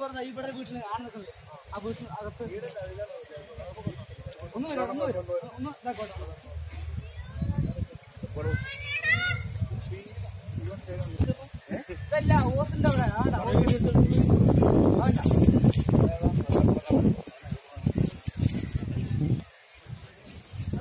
പറഞ്ഞ ഇവിടെ വീട്ടിൽ ആണ് നിൽക്കുന്നത് ആ വീട്ടിൽ അകത്ത് ഒന്ന് വരും ഒന്ന് വരും. ഒന്ന് ഇതാക്കോട്ടെ ഇതല്ല ഓസിന്റെ അവിടെ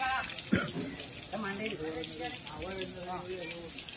Come on, let's go.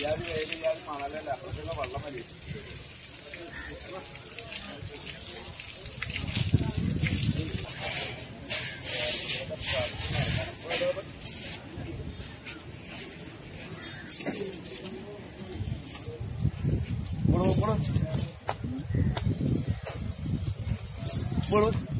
యాభై ఐదు యాభై మనలే లేకపోతే వల్ల మరి Bueno, bueno. Bueno.